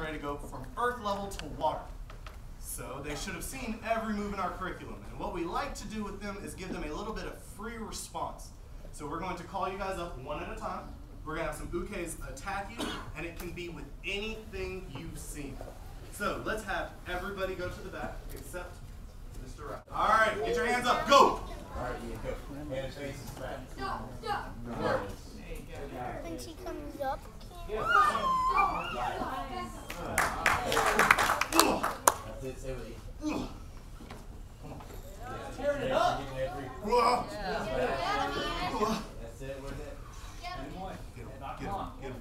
getting ready to go from earth level to water. So they should have seen every move in our curriculum. And what we like to do with them is give them a little bit of free response. So we're going to call you guys up one at a time. We're going to have some ukes attack you, and it can be with anything you've seen. So let's have everybody go to the back except Mr. Wright. All right, get your hands up. Go! All right, yeah, go. Hands faces back. Stop, stop. One, it's everything. Ugh. Come on. Yeah, Tear it up. That's it. Where's it? Get him. Get him. Get him.